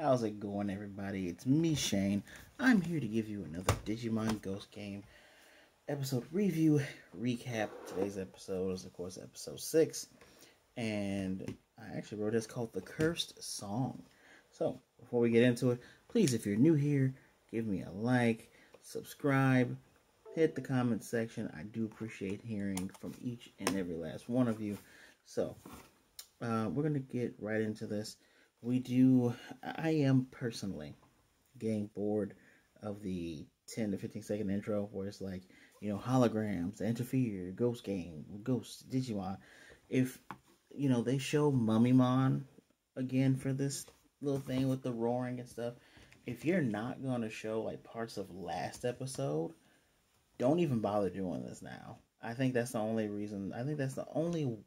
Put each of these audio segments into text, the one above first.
How's it going, everybody? It's me, Shayne. I'm here to give you another Digimon Ghost Game episode review recap. Today's episode is, of course, episode 6. And I actually wrote this called The Cursed Song. So, before we get into it, please, if you're new here, give me a like, subscribe, hit the comment section. I do appreciate hearing from each and every last one of you. So, uh, we're to get right into this. We do, I am personally getting bored of the 10 to 15 second intro where it's like, you know, holograms, interfere, ghost game, ghost, Digimon. If, you know, they show Mummymon again for this little thing with the roaring and stuff, if you're not going to show like parts of last episode, don't even bother doing this now. I think that's the only reason. I think that's the only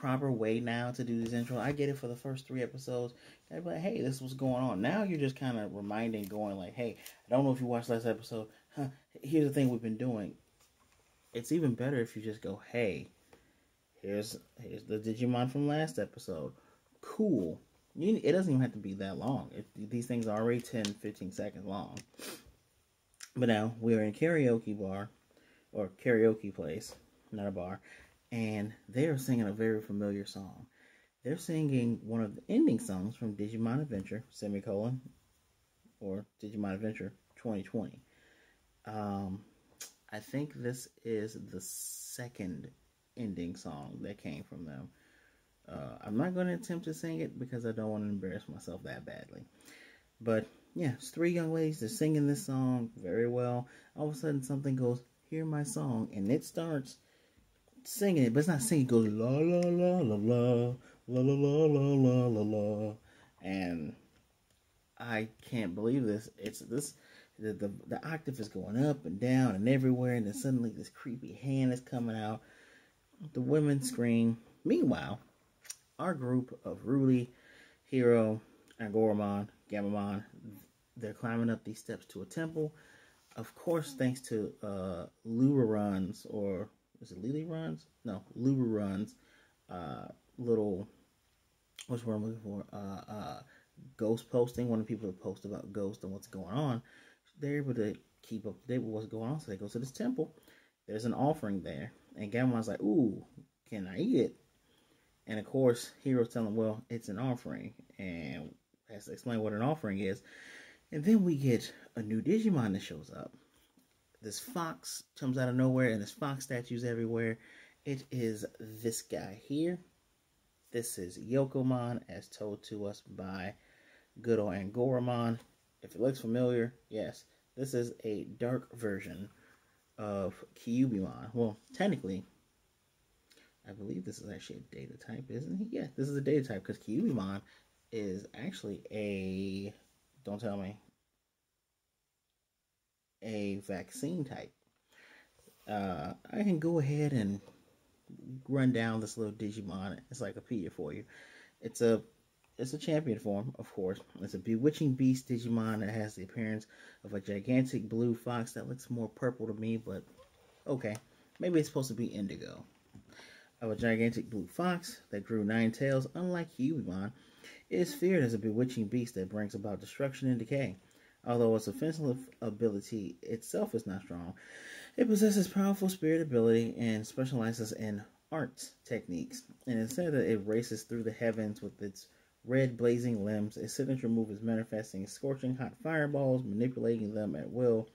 proper way now to do this intro. I get it for the first three episodes. Be like, hey, this was going on. Now you're just kind of reminding, going like, hey, I don't know if you watched last episode. Huh, here's the thing we've been doing. It's even better if you just go, hey, here's here's the Digimon from last episode. Cool. You, it doesn't even have to be that long. It, these things are already 10, 15 seconds long. But now we are in karaoke bar or karaoke place, not a bar, and they are singing a very familiar song. They're singing one of the ending songs from Digimon Adventure, semicolon, or Digimon Adventure 2020. Um, I think this is the second ending song that came from them. Uh, I'm not going to attempt to sing it because I don't want to embarrass myself that badly. But yeah, it's three young ladies. They're singing this song very well. All of a sudden, something goes, "Hear my song," and it starts singing it, but it's not singing. It goes la la la la la la la la la la la la, and I can't believe this. It's this. The, the the octave is going up and down and everywhere, and then suddenly this creepy hand is coming out. The women scream. Meanwhile, our group of Ruli, Hiro, and Goramon, Gammamon, they're climbing up these steps to a temple. Of course, thanks to uh, Runs or is it Lily runs? No, Lulu runs. Uh, little, what's what I'm looking for? Uh, uh, ghost posting. One of the people that post about ghost and what's going on. They're able to keep up to date with what's going on. So they go to this temple. There's an offering there, and Gamon's like, "Ooh, can I eat it?" And of course, Hiro's telling, him, "Well, it's an offering," and has to explain what an offering is. And then we get a new Digimon that shows up this fox comes out of nowhere and there's fox statues everywhere. It is this guy here. This is Youkomon as told to us by good old Angoramon. If it looks familiar, yes, this is a dark version of Kyubimon. Well, technically, I believe this is actually a data type, isn't he? Yeah, this is a data type because Kyubimon is actually a, don't tell me, a vaccine type. Uh, I can go ahead and run down this little Digimon encyclopedia for you. It's a it's a champion form, of course. It's a bewitching beast Digimon that has the appearance of a gigantic blue fox that looks more purple to me, but okay. Maybe it's supposed to be indigo. Of a gigantic blue fox that grew nine tails, unlike Kyubimon, it is feared as a bewitching beast that brings about destruction and decay. Although its offensive ability itself is not strong, it possesses powerful spirit ability and specializes in arts techniques. And instead of it races through the heavens with its red blazing limbs, its signature move is manifesting scorching hot fireballs, manipulating them at will.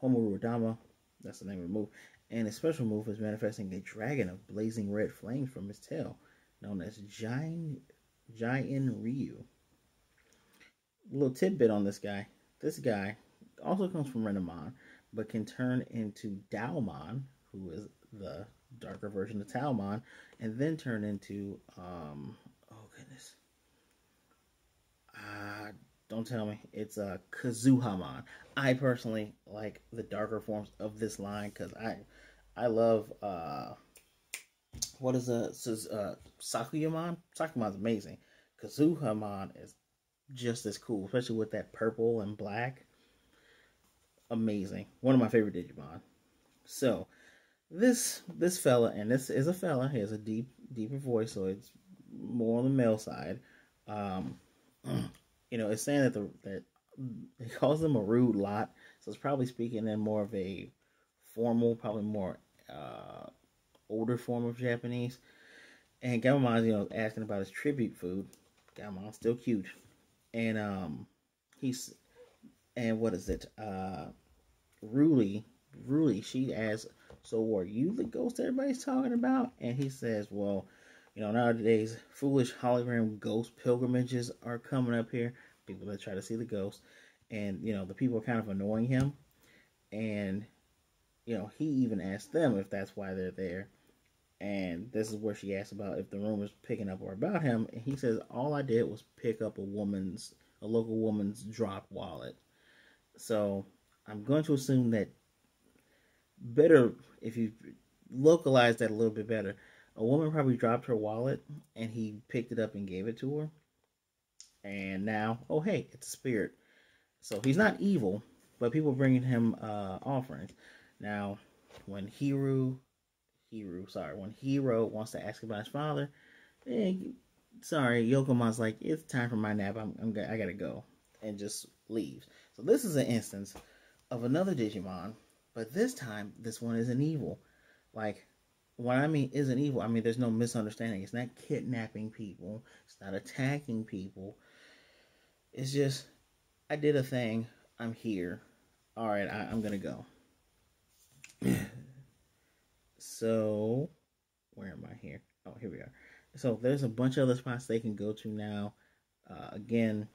Homurudama, that's the name of the move. And its special move is manifesting a dragon of blazing red flames from its tail, known as Giant Giant Ryu. Little tidbit on this guy. This guy also comes from Renamon, but can turn into Daomon, who is the darker version of Taomon, and then turn into um oh goodness. Uh don't tell me. It's a uh, Kuzuhamon. I personally like the darker forms of this line because I I love uh what is a uh, Sakuyamon? Sakuyamon's amazing. Kuzuhamon is just as cool, especially with that purple and black. Amazing. One of my favorite Digimon. So, this this fella, and this is a fella, he has a deep, deeper voice, so it's more on the male side. Um, you know, it's saying that the that he calls them a rude lot, so it's probably speaking in more of a formal, probably more uh, older form of Japanese. And Gammamon's, you know, asking about his tribute food. Gammamon's still cute, and um, he's and what is it? Uh, Ruli, Ruli, she asks, "So are you the ghost everybody's talking about?" And he says, "Well." You know, nowadays, foolish hologram ghost pilgrimages are coming up here. People that try to see the ghost. And, you know, the people are kind of annoying him. And, you know, he even asked them if that's why they're there. And this is where she asked about if the rumors picking up or about him. And he says, All I did was pick up a woman's, a local woman's drop wallet. So I'm going to assume that better, if you localize that a little bit better, a woman probably dropped her wallet and he picked it up and gave it to her. And now, oh hey, it's a spirit. So he's not evil, but people bringing him uh, offerings. Now, when Hiru, Sorry, when Hiro wants to ask about his father, eh, sorry, Youkomon's like, it's time for my nap. I'm, I'm I gotta go, and just leaves. So this is an instance of another Digimon, but this time this one isn't evil. Like what I mean isn't evil. I mean, there's no misunderstanding. It's not kidnapping people. It's not attacking people. It's just, I did a thing. I'm here. All right, I, am gonna go. so, where am I here? Oh, here we are. So there's a bunch of other spots they can go to now. Uh, again,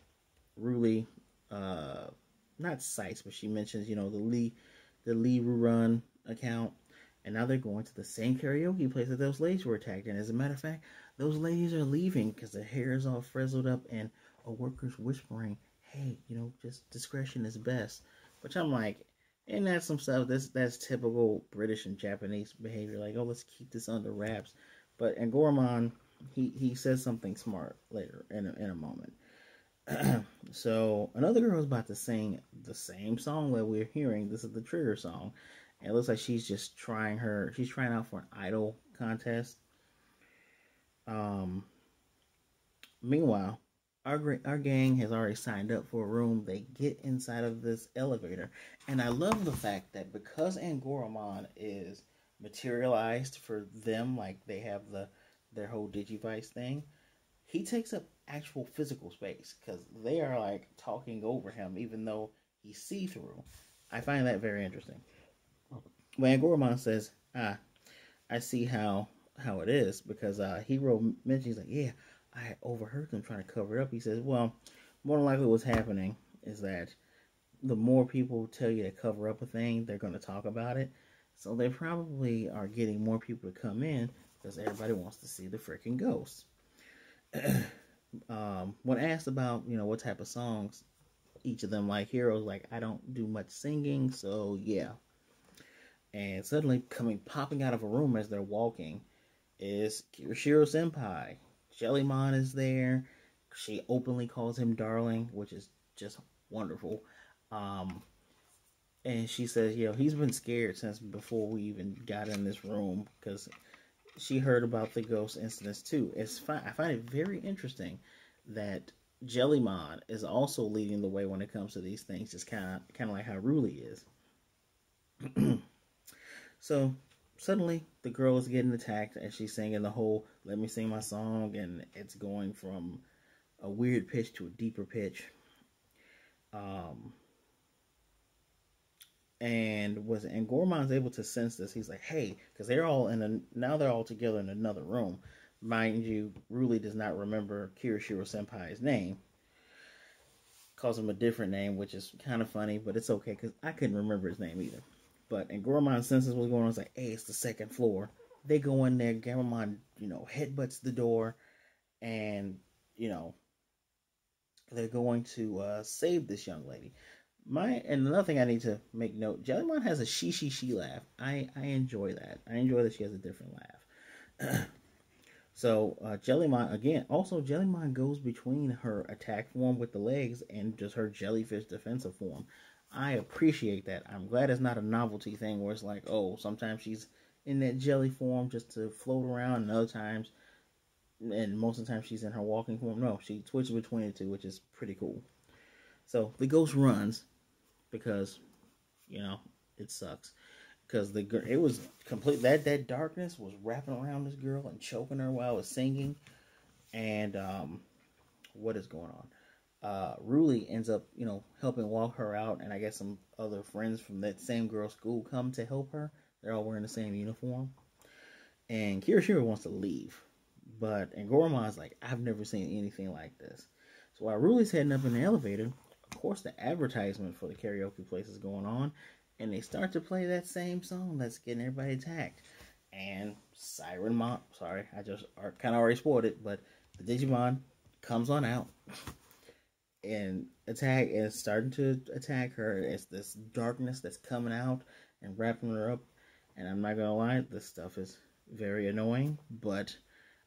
Ruli, uh, not sites, but she mentions, you know, the Lee, the Lee Run account and now they're going to the same karaoke place that those ladies were attacked in. As a matter of fact, those ladies are leaving because their hair is all frizzled up and a worker's whispering, hey, you know, just discretion is best. Which I'm like, and that's some stuff that's that's typical British and Japanese behavior. Like, oh, let's keep this under wraps. But Angoramon, he he says something smart later in a, in a moment. so another girl is about to sing the same song that we're hearing. This is the trigger song, it looks like she's just trying her. She's trying out for an idol contest. Um. Meanwhile, our our gang has already signed up for a room. They get inside of this elevator, and I love the fact that because Angoramon is materialized for them, like they have the their whole Digivice thing, he takes up actual physical space because they are like talking over him, even though he's see through. I find that very interesting when Gorman says, "Ah, I see how how it is," because uh, Hiro mentions like, "Yeah, I overheard them trying to cover it up." He says, "Well, more than likely, what's happening is that the more people tell you to cover up a thing, they're going to talk about it. So they probably are getting more people to come in because everybody wants to see the freaking ghost." um, when asked about you know what type of songs each of them like, Hiro's like, "I don't do much singing, so yeah." and suddenly coming popping out of a room as they're walking is Kirishiro Senpai. Jellymon is there. She openly calls him darling, which is just wonderful. Um, and she says, you know, he's been scared since before we even got in this room because she heard about the ghost incidents too. It's fine. I find it very interesting that Jellymon is also leading the way when it comes to these things, just kind of kind of like how Ruli is. So suddenly the girl is getting attacked and she's singing the whole let me sing my song and it's going from a weird pitch to a deeper pitch. Um and was Angoramon's able to sense this. He's like, hey, because they're all in a now they're all together in another room. Mind you, Ruli does not remember Kirishiro Senpai's name. Calls him a different name, which is kind of funny, but it's okay because I couldn't remember his name either. But Angoramon senses what's going on. It's like, hey, it's the second floor. They go in there. Goromon, you know, headbutts the door, and you know, they're going to uh, save this young lady. My and another thing I need to make note: Jellymon has a she she she laugh. I I enjoy that. I enjoy that she has a different laugh. so uh, Jellymon again. Also, Jellymon goes between her attack form with the legs and just her jellyfish defensive form. I appreciate that. I'm glad it's not a novelty thing where it's like, oh, sometimes she's in that jelly form just to float around, and other times, and most of the time she's in her walking form. No, she switches between the two, which is pretty cool. So the ghost runs because, you know, it sucks. Because the girl, it was complete that that darkness was wrapping around this girl and choking her while I was singing, and um, what is going on? Uh, Ruli ends up, you know, helping walk her out, and I guess some other friends from that same girl's school come to help her. They're all wearing the same uniform, and Kirishima wants to leave, but Angoramon's like, I've never seen anything like this. So while Ruli's heading up in the elevator, of course, the advertisement for the karaoke place is going on, and they start to play that same song that's getting everybody attacked. And Sirenmon, sorry, I just kind of already spoiled it, but the Digimon comes on out and attack and starting to attack her. It's this darkness that's coming out and wrapping her up. And I'm not gonna lie, this stuff is very annoying, but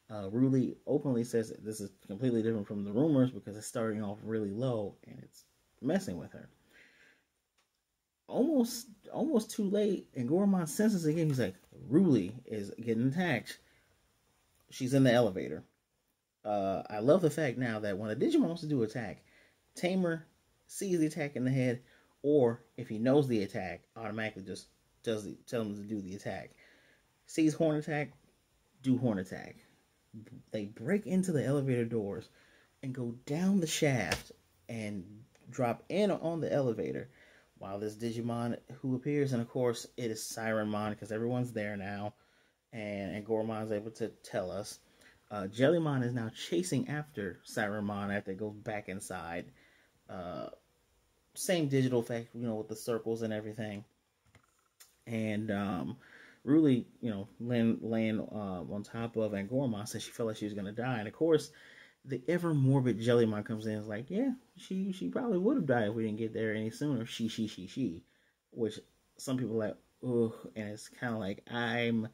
uh, Ruli openly says this is completely different from the rumors because it's starting off really low and it's messing with her. Almost, almost too late, Angoramon senses again. He's like, "Ruli is getting attacked. She's in the elevator." Uh, I love the fact now that when a Digimon wants to do attack, Tamer sees the attack in the head, or if he knows the attack, automatically just does the, tell him to do the attack. Sees horn attack, do horn attack. They break into the elevator doors and go down the shaft and drop in on the elevator while this Digimon who appears, and of course it is Sirenmon because everyone's there now, and Angoramon's able to tell us. Uh, Jellymon is now chasing after Sirenmon after it goes back inside. Uh, same digital effect, you know, with the circles and everything. And um, Ruli, you know, laying, laying uh, on top of Angoramon said she felt like she was going to die. And of course, the ever morbid Jellymon comes in and is like, yeah, she she probably would have died if we didn't get there any sooner. She, she, she, she. Which some people like, ugh. And it's kind of like, I'm.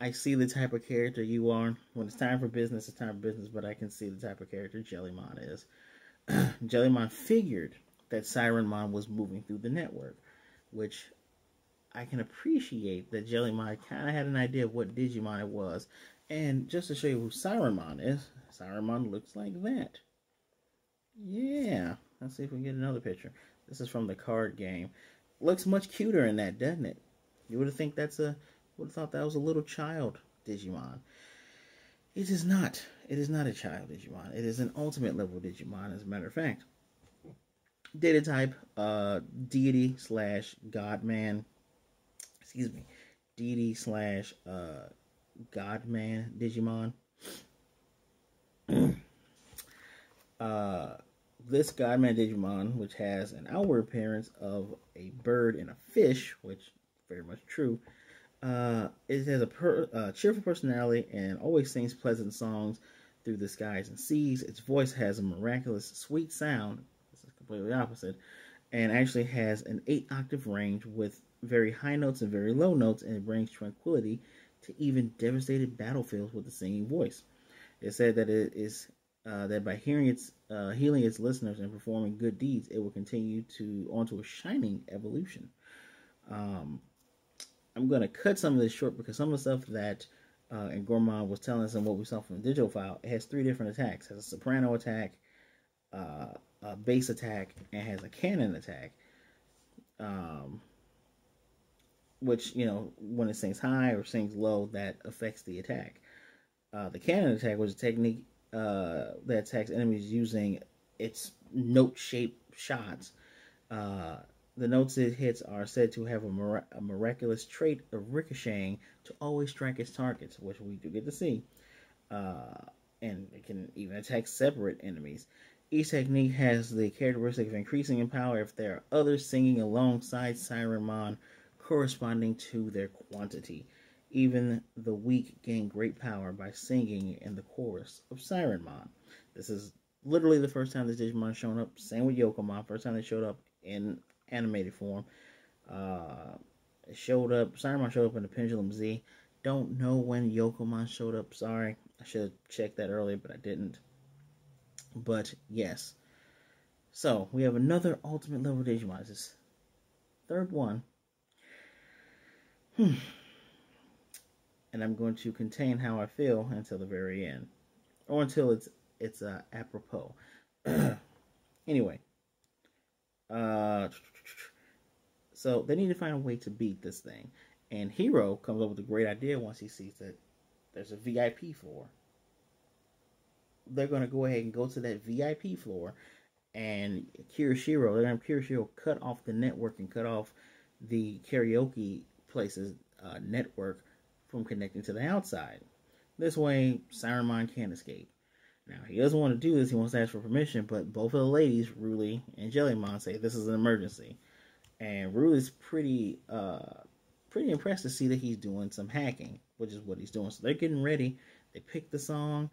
I see the type of character you are. When it's time for business, it's time for business, but I can see the type of character Jellymon is. Jellymon figured that Sirenmon was moving through the network, which I can appreciate that Jellymon kind of had an idea of what Digimon it was. And just to show you who Sirenmon is, Sirenmon looks like that. Yeah. Let's see if we can get another picture. This is from the card game. Looks much cuter in that, doesn't it? You would have think that's a would have thought that was a little child Digimon. It is not. It is not a child Digimon. It is an ultimate level Digimon, as a matter of fact. Data type, uh, deity slash godman. Excuse me. Deity slash uh, godman Digimon. uh, this Godman Digimon, which has an outward appearance of a bird and a fish, which very much true, uh, it has a per, uh, cheerful personality and always sings pleasant songs through the skies and seas. Its voice has a miraculous, sweet sound. This is completely opposite, and actually has an eight octave range with very high notes and very low notes, and it brings tranquility to even devastated battlefields with a singing voice. It said that it is uh, that by hearing its uh, healing its listeners and performing good deeds, it will continue to onto a shining evolution. Um, I'm going to cut some of this short because some of the stuff that uh, Angoramon was telling us and what we saw from the digital file, it has three different attacks. It has a soprano attack, uh, a bass attack, and has a cannon attack. Um, which you know, when it sings high or sings low, that affects the attack. Uh, the cannon attack was a technique uh, that attacks enemies using its note-shaped shots. Uh, the notes it hits are said to have a, mir- a, miraculous trait of ricocheting to always strike its targets, which we do get to see. Uh, and it can even attack separate enemies. Each technique has the characteristic of increasing in power if there are others singing alongside Sirenmon corresponding to their quantity. Even the weak gain great power by singing in the chorus of Sirenmon. This is literally the first time this Digimon shown up. Same with Yokomon. First time they showed up in animated form. Uh, it showed up. Sirenmon showed up in the Pendulum Z. Don't know when Youkomon showed up. Sorry, I should have checked that earlier, but I didn't. But yes. So we have another ultimate level Digimon. This third one. Hmm and I'm going to contain how I feel until the very end, or until it's it's uh, apropos. anyway, Uh, so they need to find a way to beat this thing. And Hiro comes up with a great idea once he sees that there's a VIP floor. They're going to go ahead and go to that VIP floor and Kirishiro, they're going to Kirishiro cut off the network and cut off the karaoke places uh, network from connecting to the outside. This way, Sirenmon can't escape. Now, he doesn't want to do this, he wants to ask for permission, but both of the ladies, Ruli and Jellymon, say this is an emergency. And Ruli's pretty uh, pretty impressed to see that he's doing some hacking, which is what he's doing. So they're getting ready. They pick the song,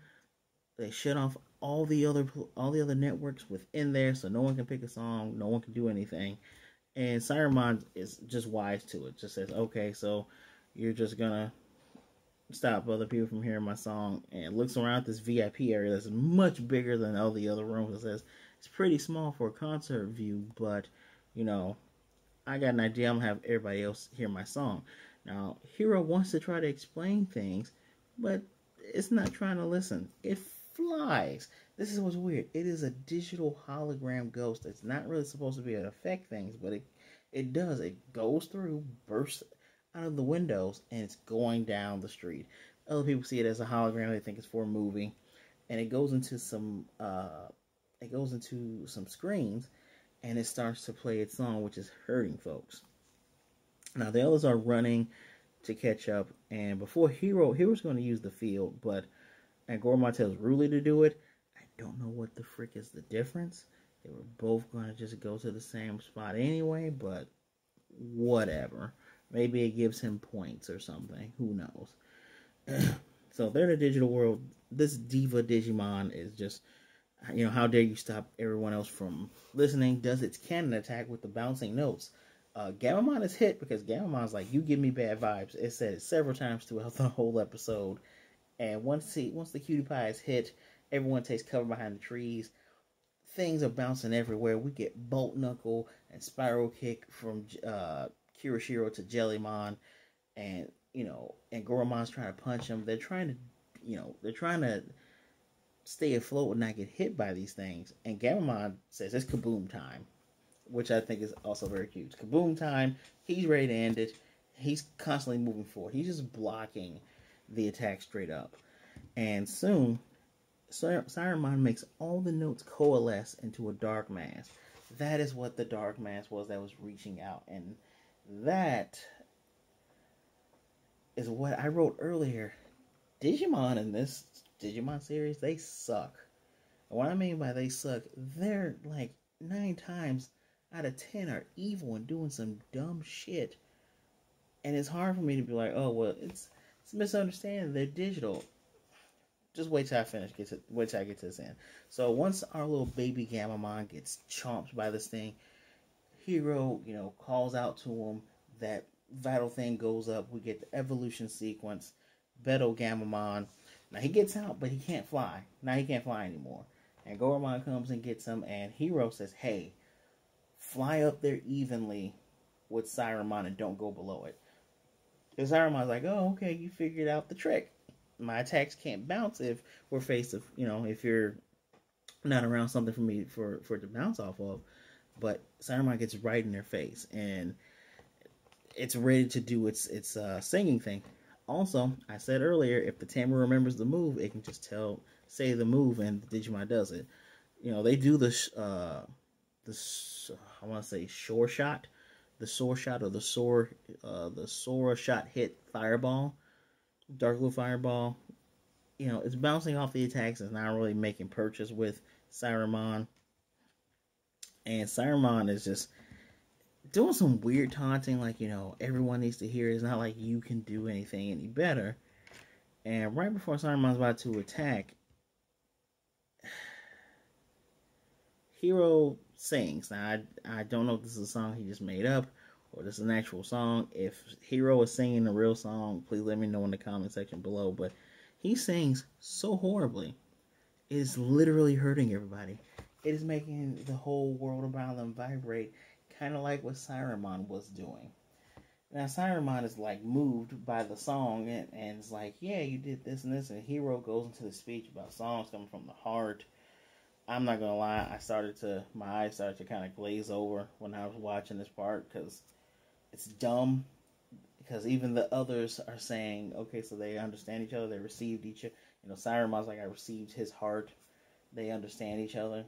they shut off all the other all the other networks within there, so no one can pick a song, no one can do anything. And Sirenmon is just wise to it. Just says, okay, so you're just gonna stop other people from hearing my song, and looks around this VIP area that's much bigger than all the other rooms. It says it's pretty small for a concert view, but you know, I got an idea. I'm gonna have everybody else hear my song. Now, Hiro wants to try to explain things, but it's not trying to listen. It flies. This is what's weird. It is a digital hologram ghost. It's not really supposed to be able to affect things, but it it does. It goes through, bursts out of the windows, and it's going down the street. Other people see it as a hologram. They think it's for a movie, and it goes into some uh, it goes into some screens, and it starts to play its song, which is hurting folks. Now the others are running to catch up, and before Hiro, Hiro's going to use the field, but Angoramon tells Ruli to do it. I don't know what the frick is the difference. They were both going to just go to the same spot anyway, but whatever. Maybe it gives him points or something. Who knows? so they're in the digital world. This diva Digimon is just, you know, how dare you stop everyone else from listening? Does its cannon attack with the bouncing notes? Uh, Gammamon is hit because Gammamon's like, you give me bad vibes. It said it several times throughout the whole episode. And once he, once the cutie pie is hit, everyone takes cover behind the trees. Things are bouncing everywhere. We get Bolt Knuckle and Spiral Kick from uh, Kirishiro to Jellymon, and you know, Angoramon's trying to punch him. They're trying to, you know, they're trying to stay afloat and not get hit by these things. And Gammamon says it's kaboom time, which I think is also very cute. Kaboom time. He's ready to end it. He's constantly moving forward. He's just blocking the attack straight up. And soon, Sirenmon makes all the notes coalesce into a dark mass. That is what the dark mass was that was reaching out. And that is what I wrote earlier. Digimon in this Digimon series, they suck. And what I mean by they suck, they're like nine times out of ten are evil and doing some dumb shit. And it's hard for me to be like, oh well, it's it's a misunderstanding. They're digital. Just wait till I finish. Get to wait till I get to this end. So once our little baby Gammamon gets chomped by this thing, Hiro, you know, calls out to him. That vital thing goes up. We get the evolution sequence. Betel Gammamon. Now he gets out, but he can't fly. Now he can't fly anymore. Angoramon comes and gets him, and Hiro says, "Hey, fly up there evenly with Sirenmon and don't go below it." Because Sirenmon's like, oh, okay, you figured out the trick. My attacks can't bounce if we're faced with, you know, if you're not around something for me for for it to bounce off of. But Sirenmon gets right in their face, and it's ready to do its its uh, singing thing. Also, I said earlier, if the tamer remembers the move, it can just tell say the move, and the Digimon does it. You know, they do the uh, the I want to say sure shot the Sora shot or the Sora uh, the Sora shot hit fireball, dark blue fireball. You know, it's bouncing off the attacks. It's not really making purchase with Sirenmon. And Sirenmon is just doing some weird taunting, like, you know, everyone needs to hear it. It's not like you can do anything any better. And right before Sirenmon's about to attack, Hiro sings. Now, I, I don't know if this is a song he just made up or this is an actual song. If Hiro is singing a real song, please let me know in the comment section below. But he sings so horribly. It is literally hurting everybody. It is making the whole world around them vibrate, kind of like what Sirenmon was doing. Now, Sirenmon is like moved by the song and, and it's like, yeah, you did this and this. And Hiro goes into the speech about songs coming from the heart I'm not gonna lie, I started to my eyes started to kind of glaze over when I was watching this part because it's dumb. Because even the others are saying, okay, so they understand each other, they received each other. You know, Siren was like, I received his heart. They understand each other,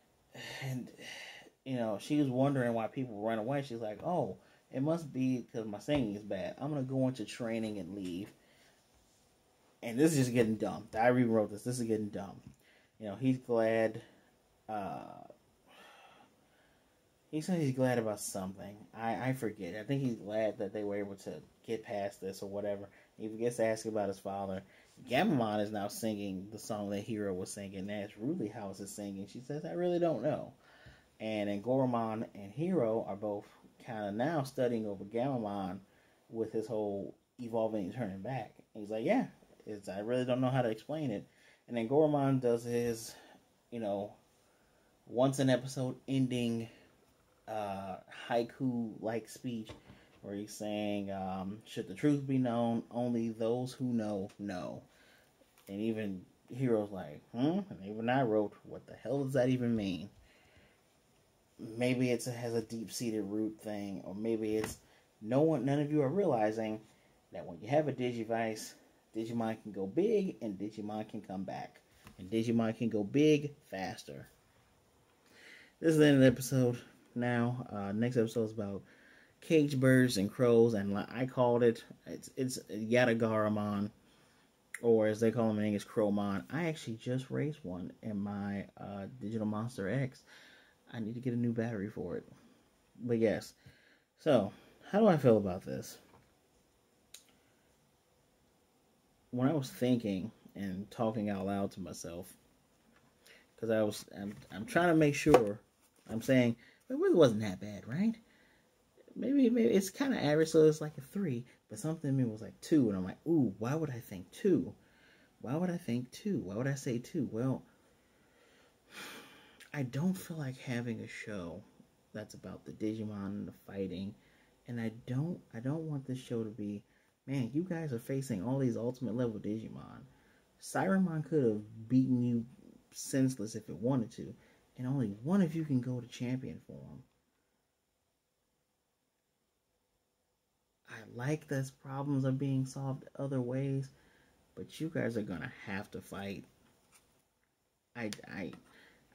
and you know, she was wondering why people run away. She's like, oh, it must be because my singing is bad. I'm gonna go into training and leave. And this is just getting dumb. I rewrote this. This is getting dumb. You know, he's glad. Uh, he said he's glad about something. I, I forget. I think he's glad that they were able to get past this or whatever. He gets asked about his father. Gammamon is now singing the song that Hiro was singing. That's really how is singing. She says, I really don't know. And then Goramon and Hiro are both kind of now studying over Gammamon with his whole evolving and turning back. And he's like, yeah, it's, I really don't know how to explain it. And then Goramon does his, you know, once an episode ending uh, haiku like speech where he's saying, um, should the truth be known, only those who know know. And even Hiro's like, hmm? And even I wrote, what the hell does that even mean? Maybe it has a deep seated root thing, or maybe it's no one, none of you are realizing that when you have a Digivice, Digimon can go big and Digimon can come back, and Digimon can go big faster. This is the end of the episode. Now, uh, next episode is about cage birds and crows, and I called it it's it's Yatagaramon, or as they call them in English, Crowmon. I actually just raised one in my uh, Digital Monster X. I need to get a new battery for it. But yes. So, how do I feel about this? When I was thinking and talking out loud to myself, because I was, I'm, I'm trying to make sure. I'm saying it really wasn't that bad, right? Maybe, maybe it's kind of average, so it's like a three. But something in me was like two, and I'm like, ooh, why would I think two? Why would I think two? Why would I say two? Well, I don't feel like having a show that's about the Digimon and the fighting, and I don't I don't want this show to be, man, you guys are facing all these ultimate level Digimon. Sirenmon could have beaten you senseless if it wanted to, and only one of you can go to champion form. I like that problems are being solved other ways, but you guys are gonna have to fight. I I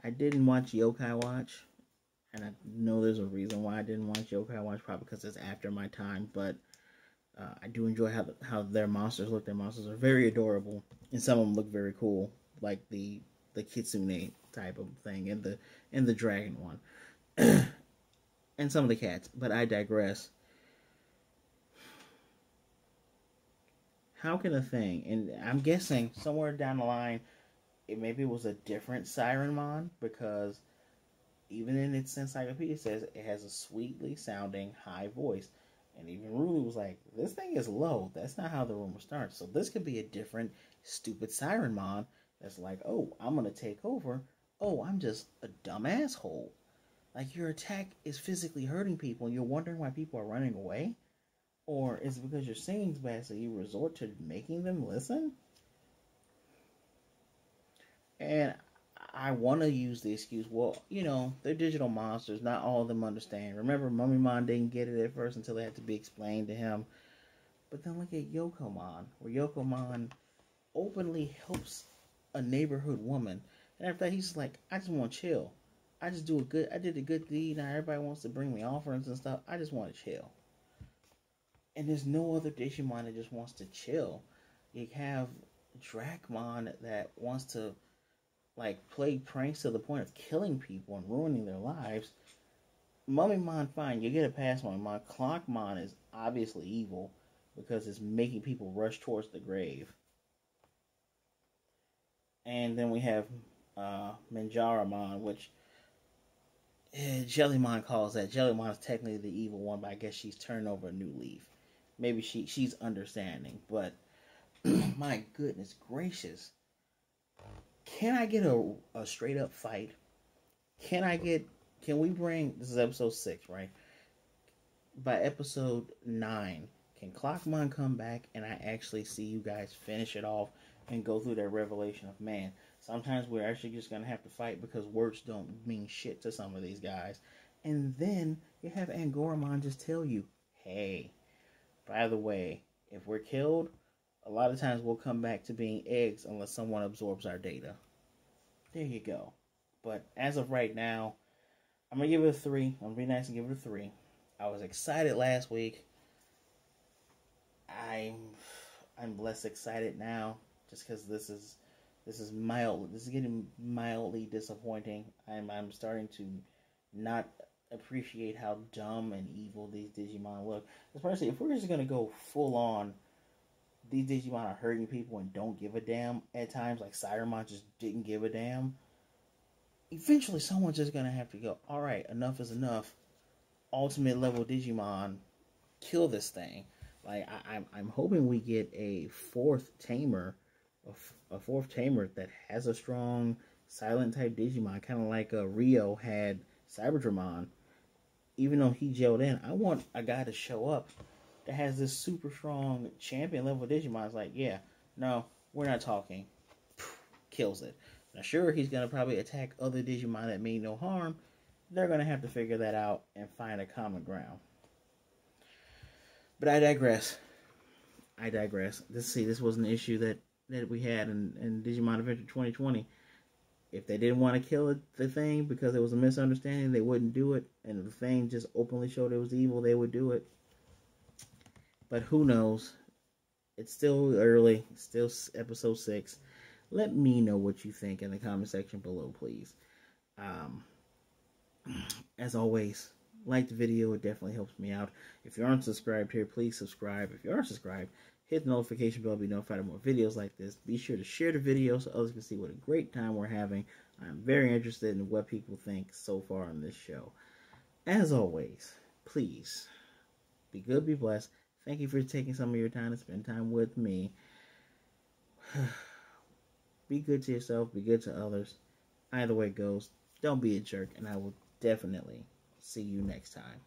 I didn't watch Yokai Watch, and I know there's a reason why I didn't watch Yokai Watch, probably because it's after my time. But uh, I do enjoy how how their monsters look. Their monsters are very adorable, and some of them look very cool, like the the kitsune type of thing, and the and the dragon one, and some of the cats. But I digress. How can a thing, and I'm guessing somewhere down the line it maybe it was a different Sirenmon because even in its encyclopedia it says it has a sweetly sounding high voice. And even Ruli was like, this thing is low. That's not how the rumor starts. So this could be a different stupid Sirenmon that's like, oh, I'm gonna take over. Oh, I'm just a dumb asshole. Like your attack is physically hurting people and you're wondering why people are running away? Or is it because your singing's bad so you resort to making them listen? And I want to use the excuse, well, you know, they're digital monsters. Not all of them understand. Remember, Mummymon didn't get it at first until it had to be explained to him. But then look at Youkomon, where Youkomon openly helps a neighborhood woman. And after that, he's like, I just want to chill. I just do a good, I did a good deed. Now everybody wants to bring me offerings and stuff. I just want to chill. And there's no other Digimon that just wants to chill. You have Dracumon that wants to like play pranks to the point of killing people and ruining their lives. Mummymon, fine, you get a pass Mummymon. Clock Clockmon is obviously evil because it's making people rush towards the grave. And then we have uh, Majiramon, which eh, Jellymon calls that. Jellymon is technically the evil one, but I guess she's turned over a new leaf. Maybe she she's understanding, but my goodness gracious can I get a, a straight up fight? Can I get can we bring this is episode six, right? By episode nine, can Clockmon come back and I actually see you guys finish it off and go through that revelation of man, Sometimes we're actually just gonna have to fight because words don't mean shit to some of these guys. And then you have Angoramon just tell you, hey, by the way, if we're killed, a lot of times we'll come back to being eggs unless someone absorbs our data. There you go. But as of right now, I'm gonna give it a three. I'm gonna be nice and give it a three. I was excited last week. I'm I'm less excited now just because this is this is mild. This is getting mildly disappointing. I'm I'm starting to not appreciate how dumb and evil these Digimon look. Especially if we're just gonna go full on. These Digimon are hurting people and don't give a damn at times. Like Cybermon just didn't give a damn. Eventually, someone's just gonna have to go. All right, enough is enough. Ultimate level Digimon, kill this thing. Like I, I'm, I'm hoping we get a fourth tamer a, a fourth tamer that has a strong silent type Digimon, kind of like a uh, Ryo had Cyberdramon. Even though he gelled in, I want a guy to show up that has this super strong champion level Digimon. is like, yeah, no, we're not talking. Kills it. Now, sure, he's gonna probably attack other Digimon that mean no harm. They're gonna have to figure that out and find a common ground. But I digress. I digress. Let's see. This was an issue that that we had in, in Digimon Adventure 2020. If they didn't want to kill the thing because it was a misunderstanding, they wouldn't do it. And if the thing just openly showed it was evil, they would do it. But who knows? It's still early. Still episode six. Let me know what you think in the comment section below, please. Um, as always, like the video. It definitely helps me out. If you aren't subscribed here, please subscribe. If you are subscribed, hit the notification bell to be notified of more videos like this. Be sure to share the video so others can see what a great time we're having. I'm very interested in what people think so far on this show. As always, please be good, be blessed. Thank you for taking some of your time to spend time with me. be good to yourself, be good to others. Either way it goes, don't be a jerk, and I will definitely see you next time.